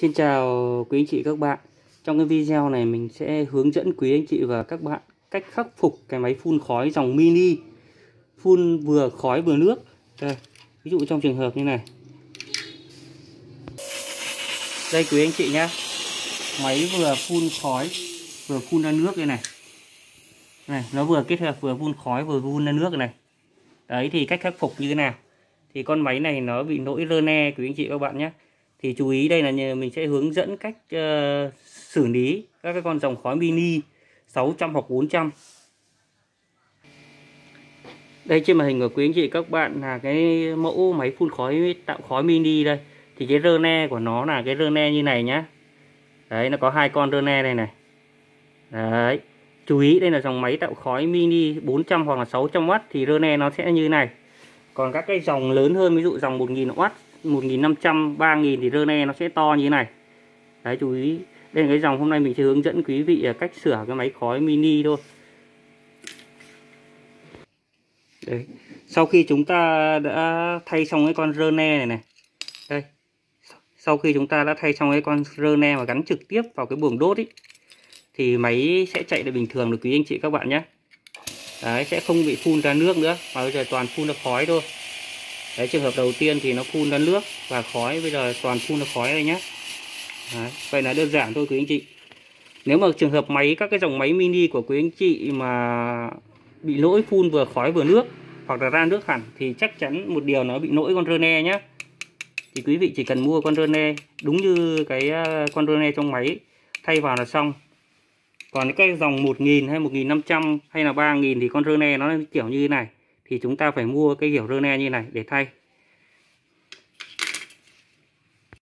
Xin chào quý anh chị các bạn. Trong cái video này mình sẽ hướng dẫn quý anh chị và các bạn cách khắc phục cái máy phun khói dòng mini. Phun vừa khói vừa nước. Đây, Ví dụ trong trường hợp như này. Đây quý anh chị nhé Máy vừa phun khói vừa phun ra nước đây này. Này Nó vừa kết hợp vừa phun khói vừa phun ra nước này. Đấy thì cách khắc phục như thế nào? Thì con máy này nó bị lỗi lơ ne quý anh chị các bạn nhé thì chú ý đây là mình sẽ hướng dẫn cách uh, xử lý các cái con dòng khói mini 600 hoặc 400 đây trên màn hình của quý anh chị các bạn là cái mẫu máy phun khói tạo khói mini đây. Thì cái rơ ne của nó là cái rơ ne như này nhá. Đấy nó có hai con rơ ne này này. Đấy chú ý đây là dòng máy tạo khói mini 400 hoặc là 600W thì rơ ne nó sẽ như này. Còn các cái dòng lớn hơn ví dụ dòng 1000W 1500 3000 thì rơ ne nó sẽ to như thế này. Đấy, chú ý. Đây là cái dòng hôm nay mình sẽ hướng dẫn quý vị à, cách sửa cái máy khói mini thôi. Đấy. Sau khi chúng ta đã thay xong cái con rơ ne này này. Đây. Sau khi chúng ta đã thay xong cái con rơ ne và gắn trực tiếp vào cái buồng đốt ý, thì máy sẽ chạy được bình thường được quý anh chị các bạn nhé. Đấy, sẽ không bị phun ra nước nữa, mà bây giờ toàn phun ra khói thôi. Đấy, trường hợp đầu tiên thì nó phun ra nước và khói bây giờ toàn phun ra khói đây nhé Đấy, vậy là đơn giản thôi quý anh chị. Nếu mà trường hợp máy các cái dòng máy mini của quý anh chị mà bị lỗi phun vừa khói vừa nước hoặc là ra nước hẳn thì chắc chắn một điều nó bị lỗi con rơ ne nhé thì quý vị chỉ cần mua con rơ ne đúng như cái à, con rơ ne trong máy thay vào là xong. Còn cái dòng 1000 hay 1500 hay là 3000 thì con rơ ne nó kiểu như thế này thì chúng ta phải mua cái kiểu rơ ne như này để thay.